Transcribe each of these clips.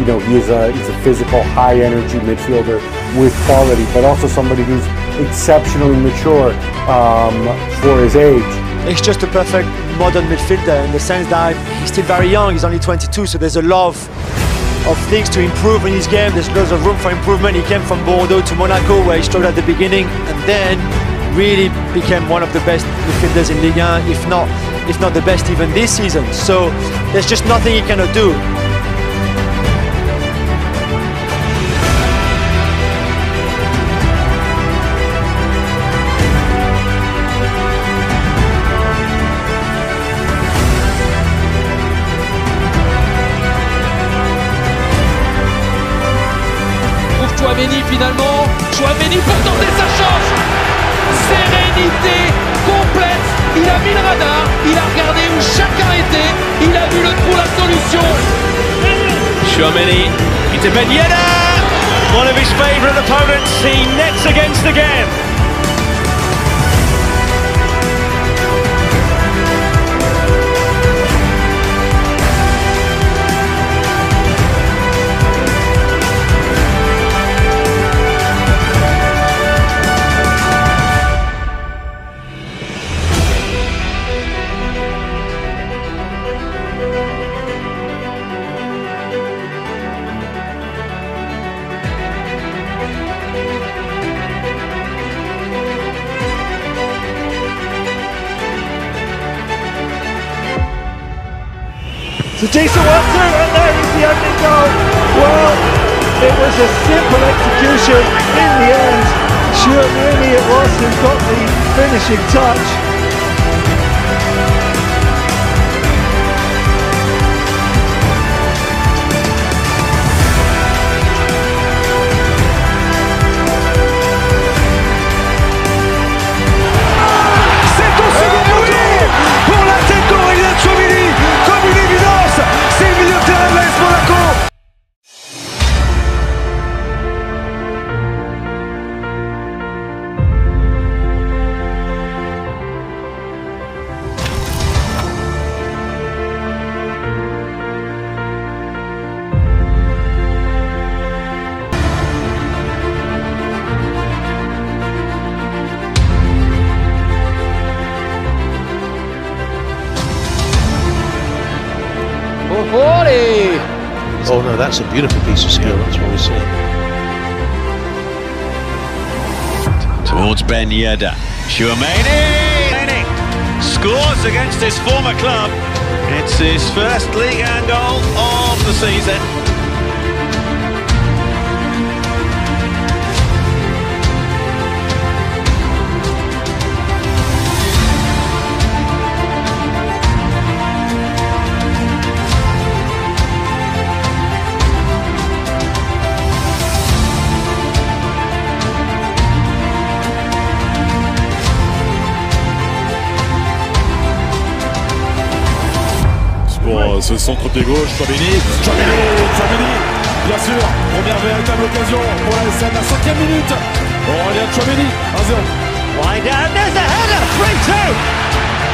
you know, he is a, he's a physical, high energy midfielder with quality, but also somebody who's exceptionally mature um, for his age. He's just a perfect modern midfielder in the sense that he's still very young, he's only 22, so there's a lot of, of things to improve in his game, there's lots of room for improvement. He came from Bordeaux to Monaco where he struggled at the beginning and then really became one of the best midfielders in Ligue 1, if not, if not the best even this season. So there's just nothing he cannot do. Chouameni finalement, Chouameni pour tenter sa chance. Sérénité complète, il a mis le radar, il a regardé où chacun était, il a vu le trou, la solution. Chouameni into Ben Yedder! One of his favourite opponents, he nets against again. It's one too, and there is the opening goal. Well, it was a simple execution in the end. Sure, it was who got the finishing touch. 40. Oh no, that's a beautiful piece of skill. That's what we see. Towards Ben Yedder, Chouameni scores against his former club. It's his first league and goal of the season. Pour euh, ce centre-pied gauche, Chouameni, bien sûr, première véritable occasion pour la SN, la cinquième minute, Aurélien Chouameni, 1-0. Wide down, there's a header, 3-2.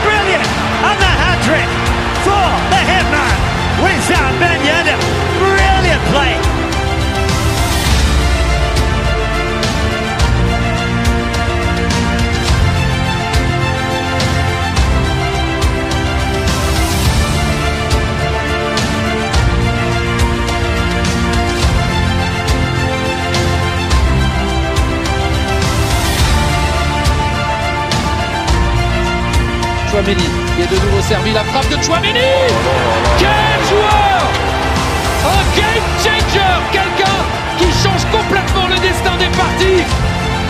Brilliant, and the hat-trick for the. Wissam Ben Chouameni. Qui est de nouveau servi, la frappe de Chouameni. Quel joueur! Un game changer! Quelqu'un qui change complètement le destin des parties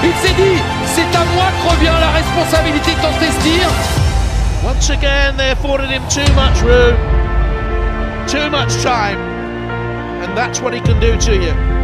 Il s'est dit, c'est à moi que revient la responsabilité de tenter ce Once again, they afforded him too much room, too much time, and that's what he can do to you.